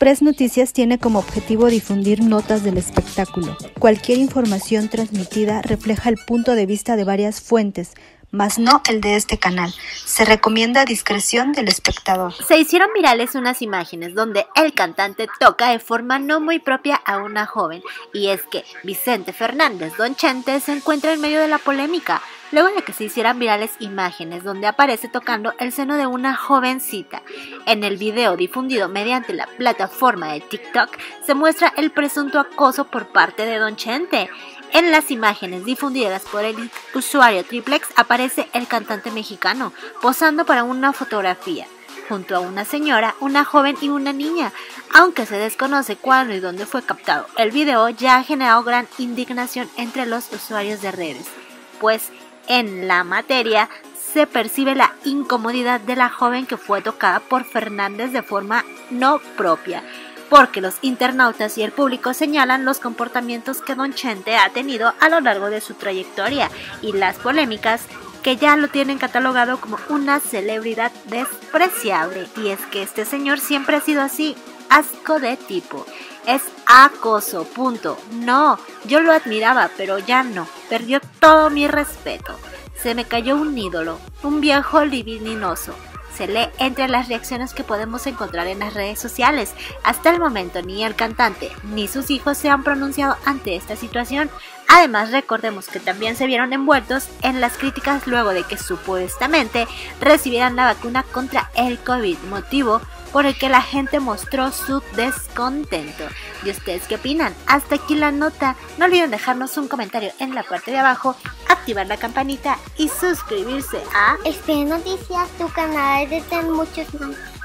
Express Noticias tiene como objetivo difundir notas del espectáculo. Cualquier información transmitida refleja el punto de vista de varias fuentes, mas no el de este canal. Se recomienda discreción del espectador. Se hicieron virales unas imágenes donde el cantante toca de forma no muy propia a una joven, y es que Vicente Fernández Don Chente se encuentra en medio de la polémica, luego de que se hicieran virales imágenes donde aparece tocando el seno de una jovencita. En el video difundido mediante la plataforma de TikTok se muestra el presunto acoso por parte de Don Chente. En las imágenes difundidas por el usuario Triplex aparece el cantante mexicano posando para una fotografía junto a una señora, una joven y una niña. Aunque se desconoce cuándo y dónde fue captado, el video ya ha generado gran indignación entre los usuarios de redes, pues en la materia se percibe la incomodidad de la joven que fue tocada por Fernández de forma no propia porque los internautas y el público señalan los comportamientos que Don Chente ha tenido a lo largo de su trayectoria y las polémicas que ya lo tienen catalogado como una celebridad despreciable. Y es que este señor siempre ha sido así, asco de tipo. Es acoso, punto. No, yo lo admiraba, pero ya no. Perdió todo mi respeto. Se me cayó un ídolo, un viejo libidinoso se lee entre las reacciones que podemos encontrar en las redes sociales. Hasta el momento ni el cantante ni sus hijos se han pronunciado ante esta situación. Además, recordemos que también se vieron envueltos en las críticas luego de que supuestamente recibieran la vacuna contra el COVID, motivo por el que la gente mostró su descontento. ¿Y ustedes qué opinan? Hasta aquí la nota. No olviden dejarnos un comentario en la parte de abajo, activar la campanita y suscribirse a Este Noticias, tu canal de muchos más.